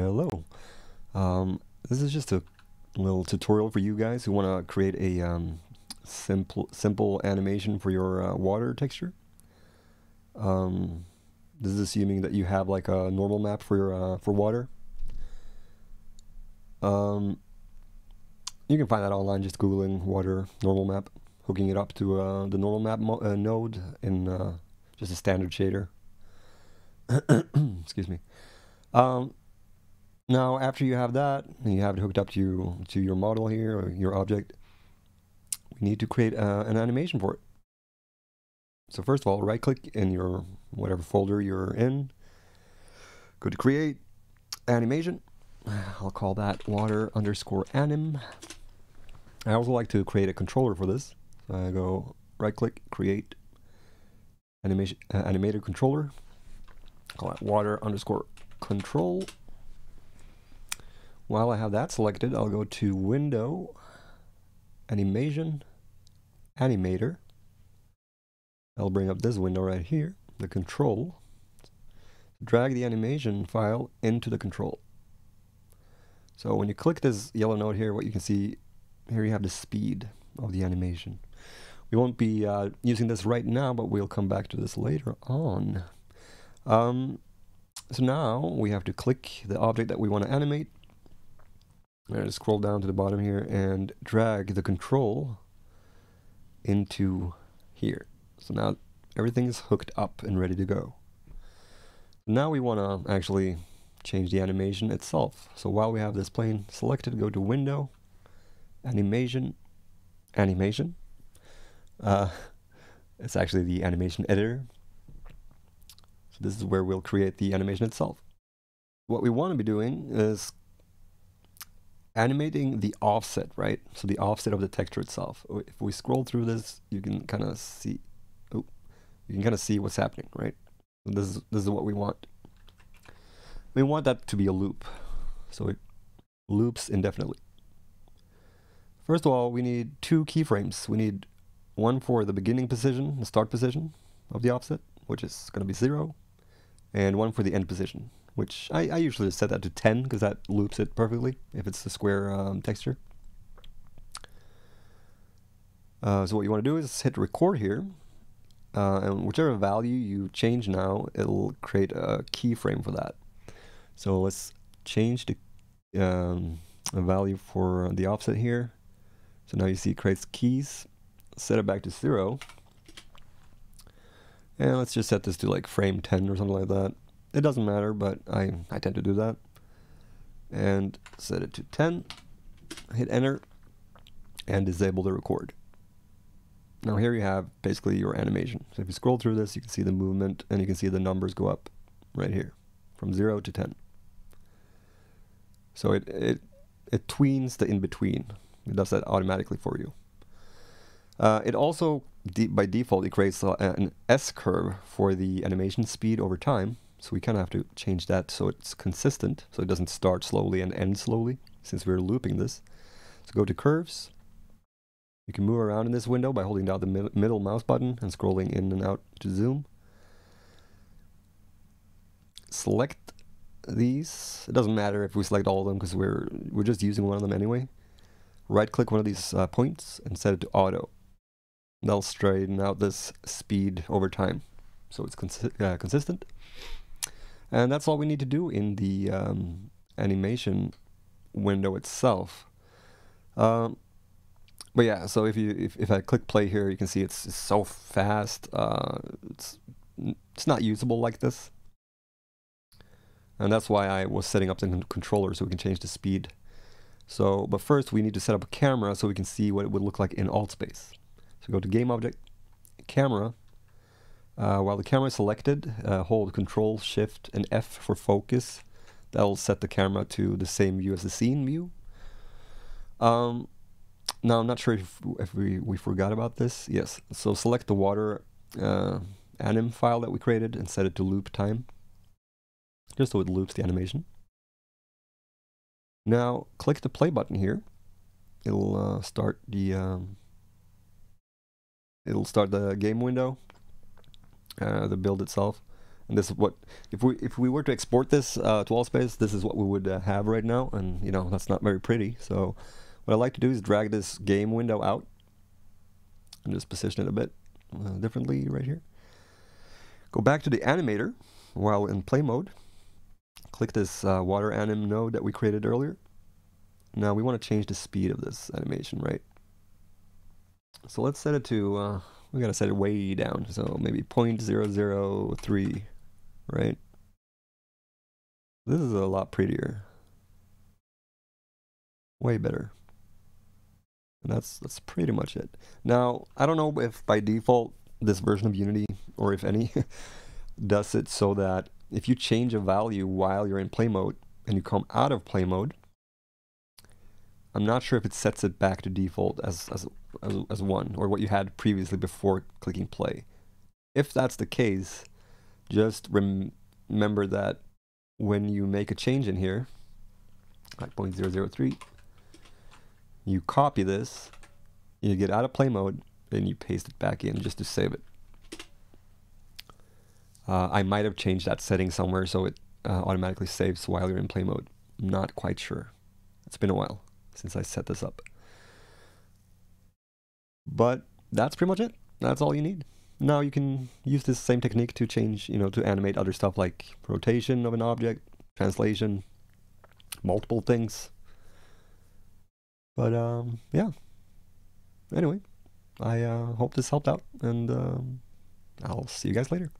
Hello. Um, this is just a little tutorial for you guys who want to create a um, simple simple animation for your uh, water texture. Um, this is assuming that you have like a normal map for your uh, for water. Um, you can find that online just googling water normal map, hooking it up to uh, the normal map uh, node in uh, just a standard shader. Excuse me. Um, now, after you have that, you have it hooked up to you, to your model here, or your object, we need to create uh, an animation for it. So first of all, right-click in your whatever folder you're in, go to Create, Animation. I'll call that water underscore anim. I also like to create a controller for this. So I go right-click, Create, Animation, uh, Animator Controller. Call that water underscore control. While I have that selected, I'll go to Window, Animation, Animator. I'll bring up this window right here, the control. Drag the animation file into the control. So when you click this yellow node here, what you can see, here you have the speed of the animation. We won't be uh, using this right now, but we'll come back to this later on. Um, so now we have to click the object that we want to animate and scroll down to the bottom here and drag the control into here. So now everything is hooked up and ready to go. Now we want to actually change the animation itself. So while we have this plane selected, go to Window, Animation, Animation. Uh, it's actually the animation editor. So this is where we'll create the animation itself. What we want to be doing is animating the offset, right? So the offset of the texture itself. Oh, if we scroll through this, you can kind of see, oh, you can kind of see what's happening, right? This is, this is what we want. We want that to be a loop. So it loops indefinitely. First of all, we need two keyframes. We need one for the beginning position, the start position of the offset, which is going to be zero, and one for the end position, which I, I usually set that to 10 because that loops it perfectly if it's a square um, texture. Uh, so what you want to do is hit record here, uh, and whichever value you change now, it'll create a keyframe for that. So let's change the um, value for the offset here. So now you see it creates keys, set it back to zero, and let's just set this to like frame 10 or something like that. It doesn't matter, but I, I tend to do that. And set it to 10, hit enter, and disable the record. Now here you have basically your animation. So if you scroll through this, you can see the movement and you can see the numbers go up right here from 0 to 10. So it, it, it tweens the in-between. It does that automatically for you. Uh, it also, de by default, it creates an S-curve for the animation speed over time. So we kind of have to change that so it's consistent, so it doesn't start slowly and end slowly, since we're looping this. So go to Curves. You can move around in this window by holding down the mi middle mouse button and scrolling in and out to zoom. Select these. It doesn't matter if we select all of them because we're we're just using one of them anyway. Right click one of these uh, points and set it to auto. That'll straighten out this speed over time, so it's consi uh, consistent. And that's all we need to do in the um, animation window itself. Um, but yeah, so if you if, if I click play here, you can see it's, it's so fast. Uh, it's it's not usable like this. And that's why I was setting up the controller so we can change the speed. So, but first we need to set up a camera so we can see what it would look like in Altspace. So go to game object, camera. Uh, while the camera is selected, uh, hold Control, Shift, and F for focus. That'll set the camera to the same view as the scene view. Um, now I'm not sure if, if we, we forgot about this. Yes, so select the water uh, anim file that we created and set it to loop time just so it loops the animation. Now click the play button here. It'll uh, start the um, it'll start the game window, uh, the build itself, And this is what if we if we were to export this uh, to Altspace, this is what we would uh, have right now, and you know that's not very pretty. So what I like to do is drag this game window out and just position it a bit uh, differently right here. Go back to the animator while in play mode. Click this uh, water anim node that we created earlier. Now we want to change the speed of this animation, right? So let's set it to, uh, we gotta set it way down, so maybe 0.003, right? This is a lot prettier. Way better. And that's that's pretty much it. Now, I don't know if by default this version of Unity, or if any, does it so that if you change a value while you're in play mode and you come out of play mode, I'm not sure if it sets it back to default as, as, as, as one, or what you had previously before clicking play. If that's the case, just rem remember that when you make a change in here, like 0.003, you copy this, you get out of play mode, and you paste it back in just to save it. Uh, I might have changed that setting somewhere so it uh, automatically saves while you're in play mode. Not quite sure. It's been a while since I set this up. But that's pretty much it. That's all you need. Now you can use this same technique to change, you know, to animate other stuff like rotation of an object, translation, multiple things. But um, yeah. Anyway, I uh, hope this helped out, and um, I'll see you guys later.